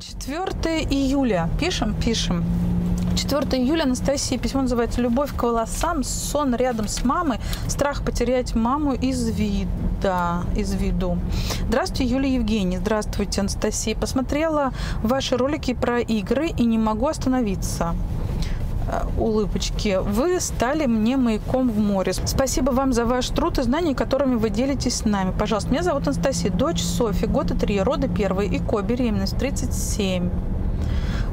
4 июля. Пишем, пишем. 4 июля Анастасия письмо называется «Любовь к волосам, сон рядом с мамой, страх потерять маму из вида, из виду». Здравствуйте, Юлия Евгений. Здравствуйте, Анастасия. Посмотрела ваши ролики про игры и не могу остановиться улыбочки. Вы стали мне маяком в море. Спасибо вам за ваш труд и знания, которыми вы делитесь с нами. Пожалуйста, меня зовут Анастасия, дочь Софи, года 3, роды 1, ИКО, беременность 37.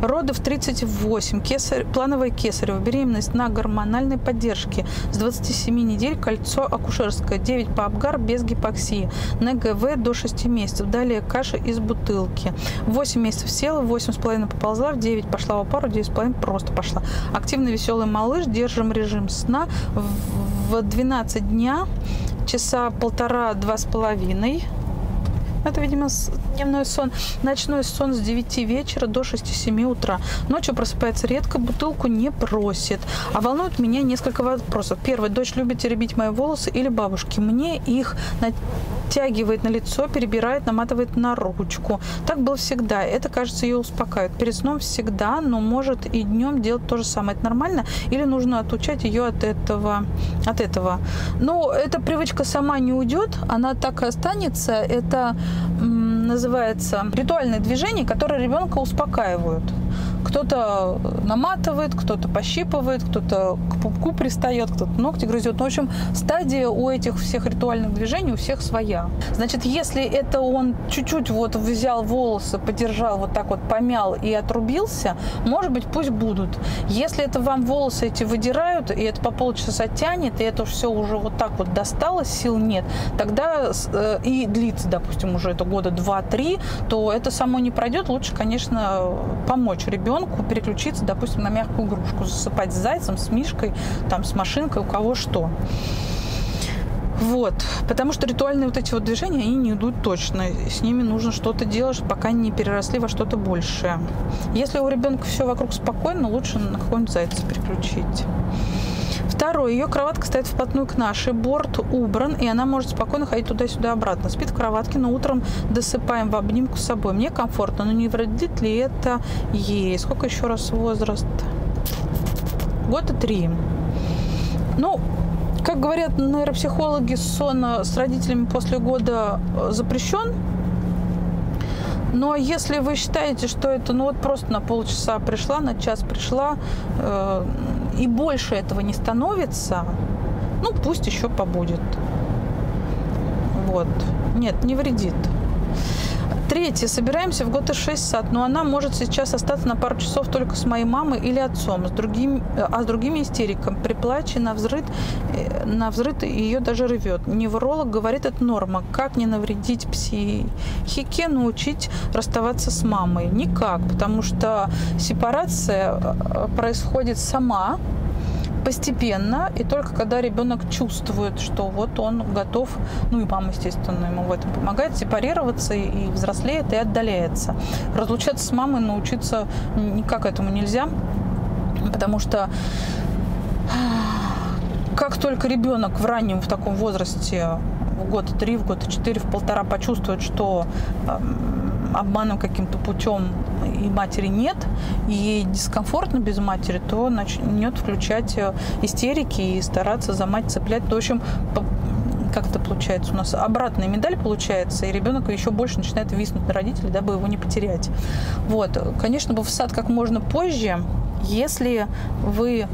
Родов 38, кесарь, плановая кесарева, беременность на гормональной поддержке. С 27 недель, кольцо акушерское, 9 по Абгар без гипоксии, НГВ до 6 месяцев, далее каша из бутылки. 8 месяцев села, 8,5 поползла, в 9 пошла в пару, 9,5 просто пошла. Активный веселый малыш, держим режим сна. В 12 дня, часа полтора-два с половиной. Это, видимо, дневной сон. Ночной сон с 9 вечера до 6-7 утра. Ночью просыпается редко, бутылку не просит. А волнует меня несколько вопросов. Первый. Дочь любит теребить мои волосы или бабушки. Мне их натягивает на лицо, перебирает, наматывает на ручку. Так было всегда. Это, кажется, ее успокаивает. Перед сном всегда, но может и днем делать то же самое. Это нормально? Или нужно отучать ее от этого? От этого? Ну, эта привычка сама не уйдет, она так и останется. Это называется ритуальные движения, которые ребенка успокаивают. Кто-то наматывает, кто-то пощипывает, кто-то к пупку пристает, кто-то ногти грызет. Ну, в общем, стадия у этих всех ритуальных движений у всех своя. Значит, если это он чуть-чуть вот взял волосы, подержал, вот так вот помял и отрубился, может быть, пусть будут. Если это вам волосы эти выдирают, и это по полчаса тянет, и это все уже вот так вот досталось, сил нет, тогда э, и длится, допустим, уже это года два-три, то это само не пройдет. Лучше, конечно, помочь ребенку ребенку переключиться, допустим, на мягкую игрушку, засыпать с зайцем, с мишкой, там, с машинкой, у кого что. Вот. Потому что ритуальные вот эти вот движения, они не идут точно. С ними нужно что-то делать, пока не переросли во что-то большее. Если у ребенка все вокруг спокойно, лучше на какого-нибудь зайца переключить. Второе, ее кроватка стоит вплотную к нашей, борт убран, и она может спокойно ходить туда-сюда обратно. Спит в кроватке, но утром досыпаем в обнимку с собой. Мне комфортно, но не вредит ли это ей? Сколько еще раз возраст? Года три. Ну, как говорят нейропсихологи, сон с родителями после года э, запрещен. Но если вы считаете, что это ну вот просто на полчаса пришла, на час пришла, э, и больше этого не становится, ну пусть еще побудет. Вот. Нет, не вредит. Третье. Собираемся в ГТ-6 сад, но она может сейчас остаться на пару часов только с моей мамой или отцом, с другим, а с другими истериками. При плаче на взрыв, э, на взрыв ее даже рвет. Невролог говорит, это норма. Как не навредить психике, научить расставаться с мамой? Никак, потому что сепарация э, происходит сама, постепенно, и только когда ребенок чувствует, что вот он готов, ну и мама, естественно, ему в этом помогает, сепарироваться и взрослеет, и отдаляется. Разлучаться с мамой научиться никак этому нельзя, потому что как только ребенок в раннем в таком возрасте в год три, в год четыре, в полтора почувствует, что обманом каким-то путем и матери нет, и ей дискомфортно без матери, то начнет включать э, истерики и стараться за мать цеплять. В общем, как это получается у нас? Обратная медаль получается, и ребенок еще больше начинает виснуть на родителей, дабы его не потерять. Вот. Конечно, бы в сад как можно позже, если вы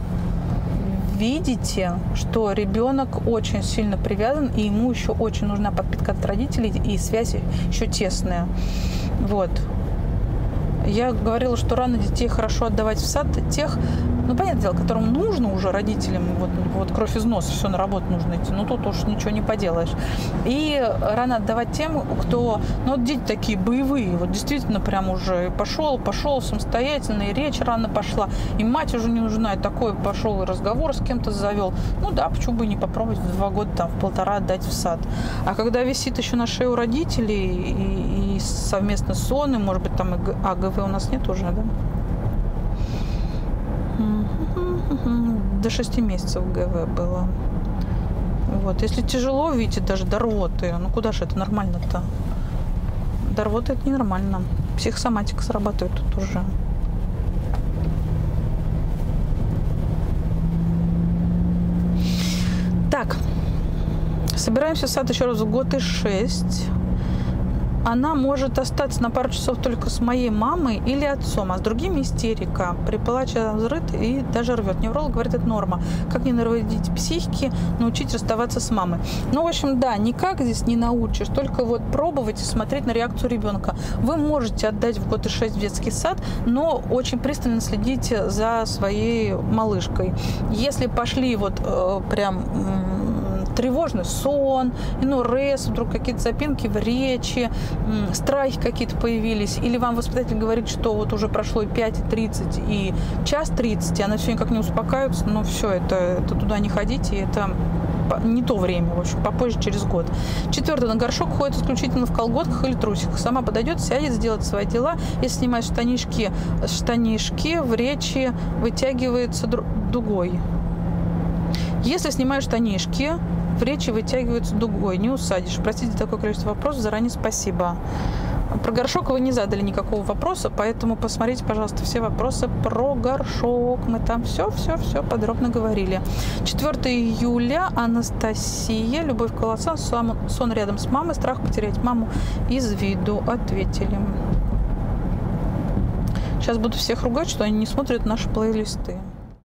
видите, что ребенок очень сильно привязан, и ему еще очень нужна подпитка от родителей, и связь еще тесная. Вот. Я говорила, что рано детей хорошо отдавать в сад тех, ну, понятное дело, которым нужно уже родителям, вот, вот кровь из носа, все на работу нужно идти, ну, тут уж ничего не поделаешь. И рано отдавать тем, кто, ну, вот дети такие боевые, вот действительно прям уже пошел, пошел самостоятельно, и речь рано пошла, и мать уже не нужна, и такой пошел разговор с кем-то завел. Ну, да, почему бы не попробовать в два года, там, в полтора отдать в сад. А когда висит еще на шее у родителей, и, и совместно сон, и, может быть, там АГВ у нас нет уже, да? До 6 месяцев ГВ было. Вот. Если тяжело, видите, даже до рвоты, ну куда же это нормально-то? До рвоты это ненормально. Психосоматика срабатывает тут уже. Так, собираемся в сад еще раз в год и шесть она может остаться на пару часов только с моей мамой или отцом, а с другими истерика. При плаче взрыт и даже рвет. Невролог говорит, это норма. Как не наводить психики, научить расставаться с мамой. Ну, в общем, да, никак здесь не научишь, только вот пробовать и смотреть на реакцию ребенка. Вы можете отдать в год и шесть в детский сад, но очень пристально следите за своей малышкой. Если пошли вот э, прям тревожный сон, инурез, вдруг какие-то запинки в речи, страхи какие-то появились, или вам воспитатель говорит, что вот уже прошло и 5.30 и час 30, и она все никак не успокаивается, ну все, это, это туда не ходите, это не то время, в общем, попозже, через год. Четвертое, на горшок ходит исключительно в колготках или трусиках. Сама подойдет, сядет, сделает свои дела. Если снимает штанишки, штанишки в речи вытягивается дугой. Если снимаешь штанишки, в речи вытягиваются дугой, не усадишь. Простите такое количество вопросов, заранее спасибо. Про горшок вы не задали никакого вопроса, поэтому посмотрите, пожалуйста, все вопросы про горшок. Мы там все-все-все подробно говорили. 4 июля Анастасия, Любовь Колоса, сон рядом с мамой, страх потерять маму из виду. Ответили. Сейчас буду всех ругать, что они не смотрят наши плейлисты.